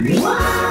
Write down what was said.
Wow.